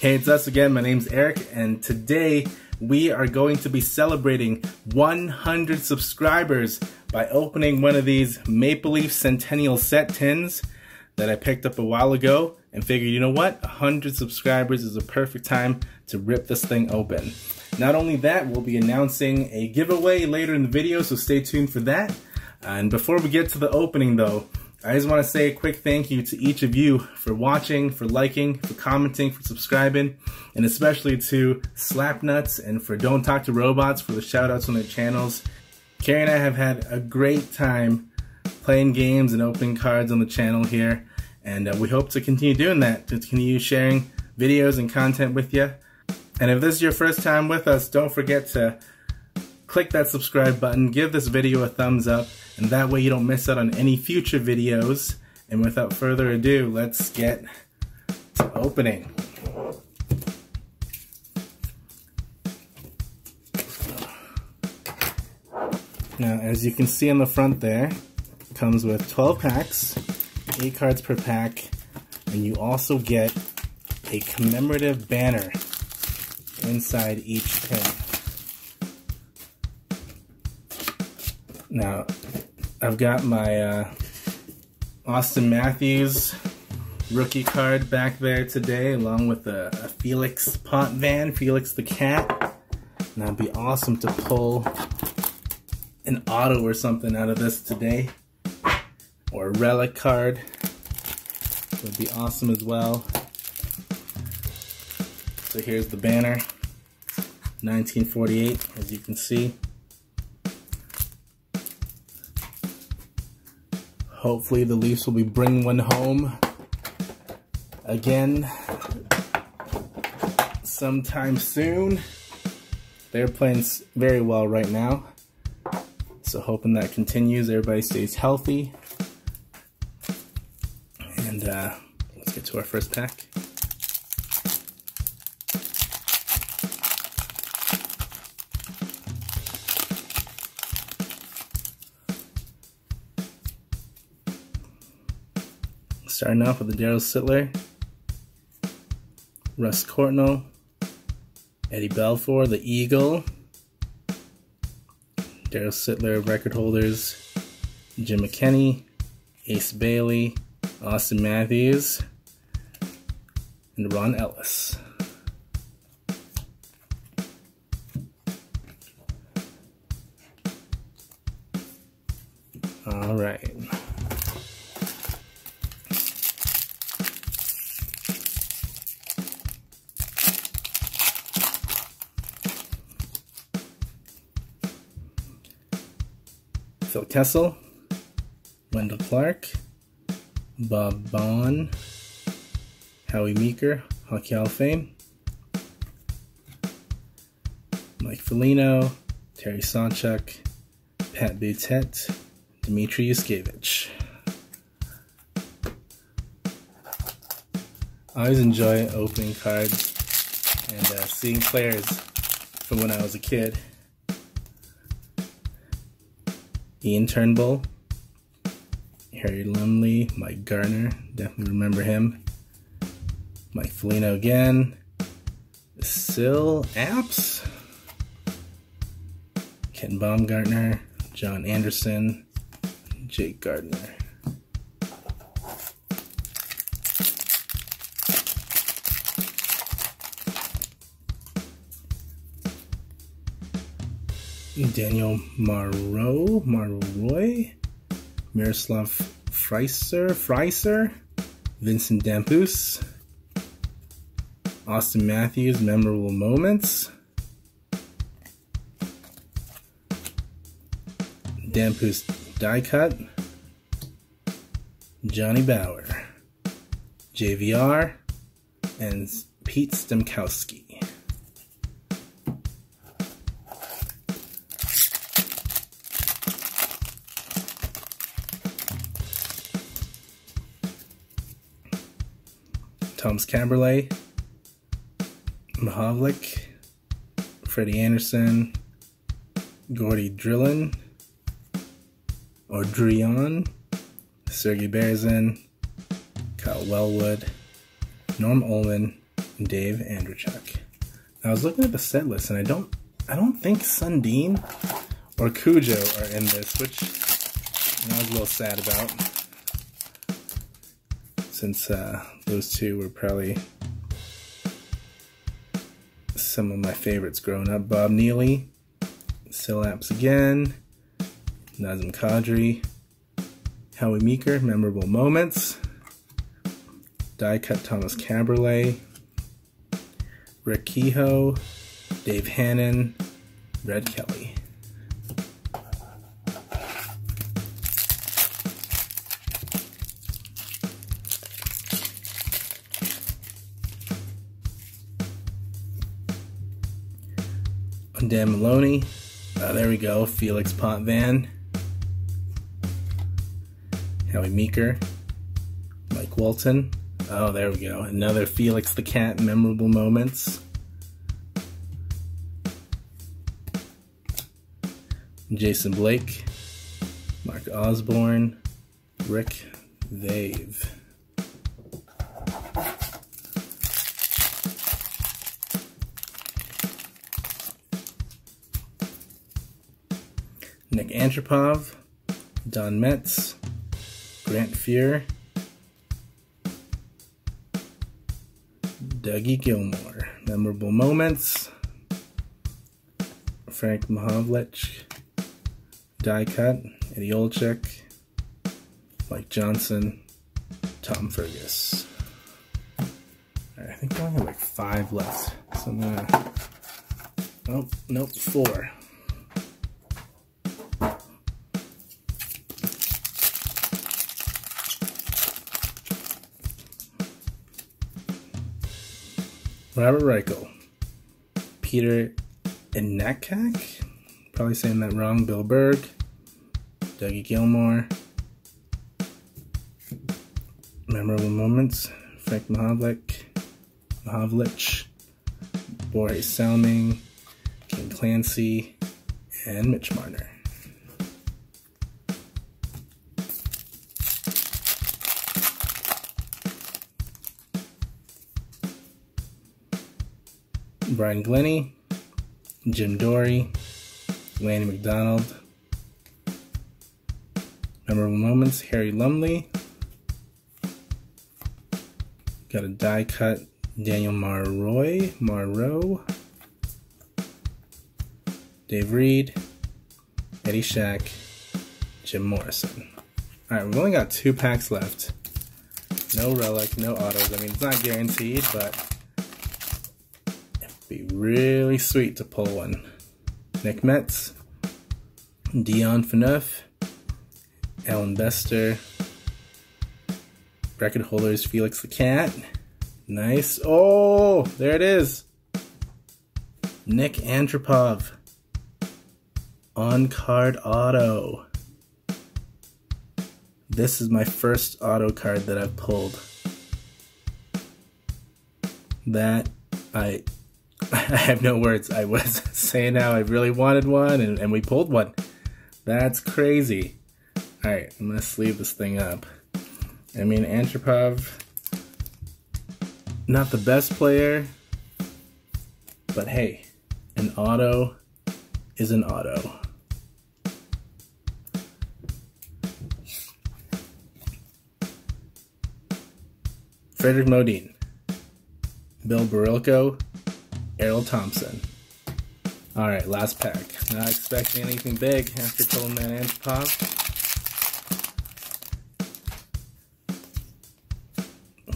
Hey, it's us again. My name's Eric, and today we are going to be celebrating 100 subscribers by opening one of these Maple Leaf Centennial set tins that I picked up a while ago and figured, you know what? 100 subscribers is a perfect time to rip this thing open. Not only that, we'll be announcing a giveaway later in the video, so stay tuned for that. And before we get to the opening though, I just want to say a quick thank you to each of you for watching, for liking, for commenting, for subscribing, and especially to Slapnutz and for Don't Talk to Robots for the shoutouts on their channels. Carrie and I have had a great time playing games and opening cards on the channel here, and uh, we hope to continue doing that, to continue sharing videos and content with you. And if this is your first time with us, don't forget to click that subscribe button, give this video a thumbs up, and that way you don't miss out on any future videos. And without further ado, let's get to opening. Now, as you can see on the front there, comes with 12 packs, 8 cards per pack, and you also get a commemorative banner inside each tin. Now, I've got my uh, Auston Matthews rookie card back there today, along with a, a Felix Potvin, Felix the cat. And that'd be awesome to pull an auto or something out of this today. Or a relic card would be awesome as well. So here's the banner, 1948, as you can see. Hopefully the Leafs will be bringing one home again sometime soon. They're playing very well right now. So hoping that continues, everybody stays healthy. And uh, let's get to our first pack. Starting off with the Daryl Sittler, Russ Courtnall, Eddie Belfour, the Eagle, Daryl Sittler record holders, Jim McKenny, Ace Bailey, Auston Matthews, and Ron Ellis. All right. Kessel, Wendell Clark, Bob Bourne, Howie Meeker, Hockey Hall of Fame, Mike Foligno, Terry Sawchuk, Pat Boutette, Dmitry Yushkevich. I always enjoy opening cards and uh, seeing players from when I was a kid. Ian Turnbull, Harry Lumley, Mike Gartner, definitely remember him. Mike Foligno again. Syl Apps, Ken Baumgartner, John Anderson, Jake Gardiner. Daniel Marot, Maroy, Miroslav Freiser, Freiser, Vincent Damphousse, Auston Matthews, Memorable Moments, Damphousse Die Cut, Johnny Bower, JVR, and Pete Stemkowski. Thomas Kaberle, Mahovlich, Freddie Andersen, Gordy Drillon, or Drion, Sergey Berzin, Kyle Wellwood, Norm Ullman, Dave Andreychuk. I was looking at the set list and I don't I don't think Sundin or Cujo are in this, which I was a little sad about. Since uh, those two were probably some of my favorites growing up. Bob Neely, Syl Apps again, Nazem Kadri, Howie Meeker, Memorable Moments, Die Cut Thomas Kaberle, Rick Kehoe, Dave Hannan, Red Kelly. Dan Maloney. Uh, there we go. Felix Potvin. Howie Meeker. Mike Walton. Oh, there we go. Another Felix the Cat memorable moments. Jason Blake, Mark Osborne, Rick Vaive. Antropov, Don Metz, Grant Fuhr, Dougie Gilmour. Memorable moments. Frank Mahovlich, Die Cut, Eddie Olczyk, Mike Johnson, Tom Fergus. I think I only have like five left. So I'm gonna. Oh, nope, four. Robert Reichel, Peter Ihnacak, probably saying that wrong, Bill Berg, Dougie Gilmour, Memorable Moments, Frank Mahovlich, Mahovlich, Boris Salming, King Clancy, and Mitch Marner. Brian Glennie, Jim Dorey, Lanny McDonald, Memorable Moments, Harry Lumley, got a die cut, Daniel Marroy, Marrow, Dave Reid, Eddie Shack, Jim Morrison. Alright, we've only got two packs left. No relic, no autos. I mean, it's not guaranteed, but be really sweet to pull one. Nick Metz, Dion Phaneuf, Allan Bester, record holders Felix the Cat. Nice. Oh, there it is. Nick Antropov. On card auto. This is my first auto card that I've pulled. That I I have no words. I was saying how I really wanted one, and, and we pulled one. That's crazy. Alright, I'm gonna sleeve this thing up. I mean, Antropov, not the best player, but hey, an auto is an auto. Fredrik Modin, Bill Barilko, Errol Thompson. Alright, last pack. Not expecting anything big after pulling that Antropov.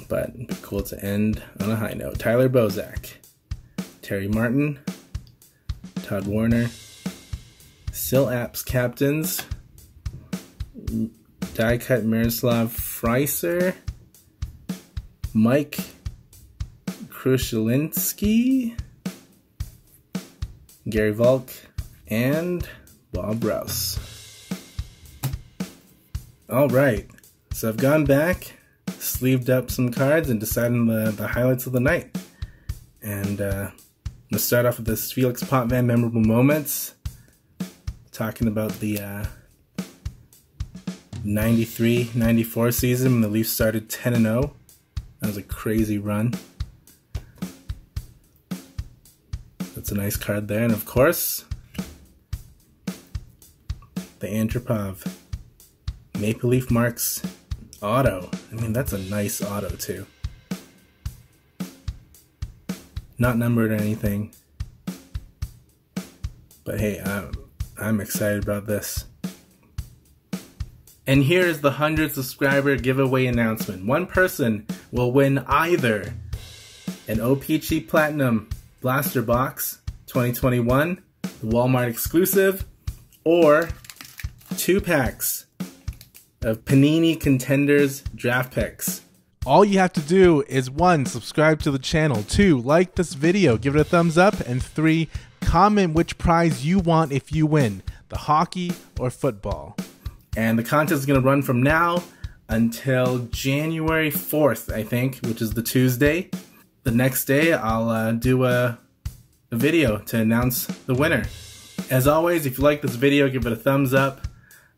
But cool to end on a high note. Tyler Bozak, Terry Martin, Todd Warner, Syl Apps Captains, Die Cut Miroslav Freiser, Mike Krushelnyski, Gary Volk, and Bob Rouse. All right, so I've gone back, sleeved up some cards, and decided the, the highlights of the night. And uh, let's start off with this Felix Potvin memorable moments, talking about the uh, 93 94 season when the Leafs started 10 0. That was a crazy run. A nice card there. And of course, the Antropov Maple Leaf Marks auto. I mean, that's a nice auto too. Not numbered or anything. But hey, I'm, I'm excited about this. And here is the 100 subscriber giveaway announcement. One person will win either an OPC Platinum Blaster Box 2021, the Walmart exclusive, or two packs of Panini Contenders draft picks. All you have to do is one, subscribe to the channel, two, like this video, give it a thumbs up, and three, comment which prize you want if you win the hockey or football. And the contest is going to run from now until January 4th, I think, which is the Tuesday. The next day, I'll uh, do a, a video to announce the winner. As always, if you like this video, give it a thumbs up.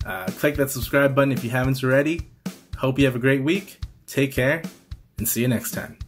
Uh, click that subscribe button if you haven't already. Hope you have a great week. Take care and see you next time.